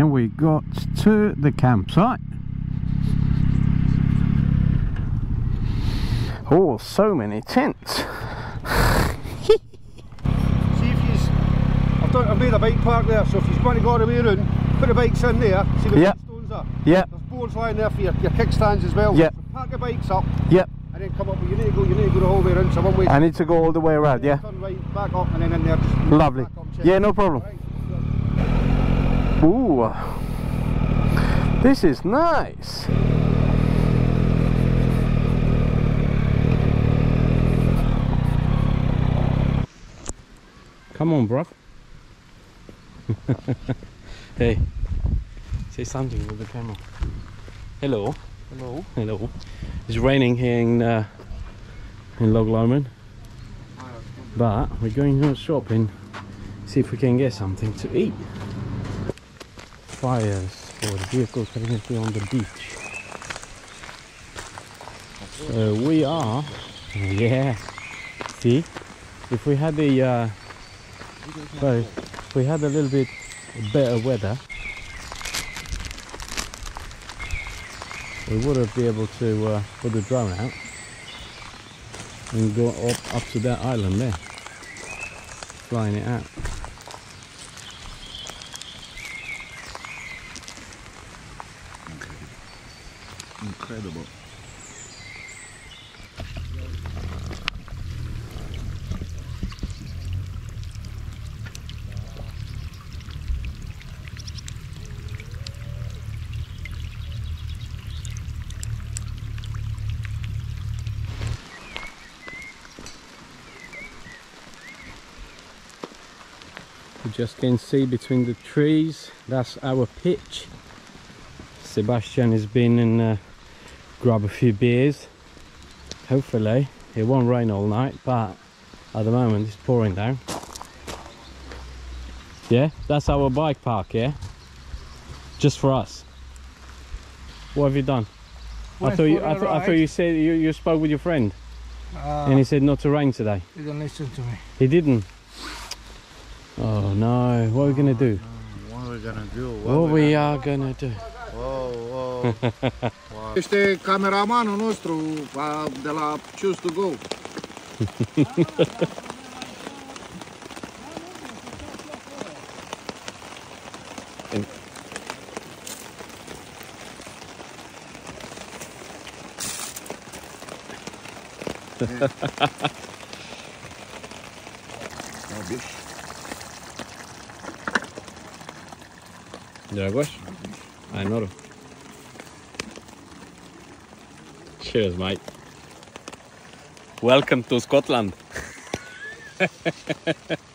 and we got to the campsite oh so many tents See if you's. I've done. I've made a bike park there, so if you want to go all the way around, put the bikes in there. See the Yep. big stones there. yep There's boards lying there for your, your kickstands as well. Yep. So park your bikes up yep and then come up. You need to go. You need to go the whole way around. So one way. I need to go all the way around yeah Turn right, back up, and then in there. Just lovely yeah no problem. Ooh, this is nice. Come on, bruv. hey, say something with the camera. Hello. Hello. Hello. It's raining here in uh, in Loch Lomond, but we're going to shopping. See if we can get something to eat. Fires for the vehicles currently on the beach. So we are, yeah. See, if we had the, uh, well, if we had a little bit better weather, we would have been able to uh, put the drone out and go up up to that island there, flying it out. Incredible. Just can see between the trees, that's our pitch. Sebastian has been in uh, grab a few beers. Hopefully it won't rain all night, but at the moment it's pouring down. Yeah, that's our bike park, yeah? Just for us. What have you done? I thought you, for I, a thought I thought you said you, you spoke with your friend Uh, and he said not to rain today. you don't listen to me. He didn't. Oh no, what are we gonna do? What are we gonna do? What we are gonna do? Este cameramanul nostru de la Choose to Go. Dragoș, ai noroc. Cheers, mate. Welcome to Scotland.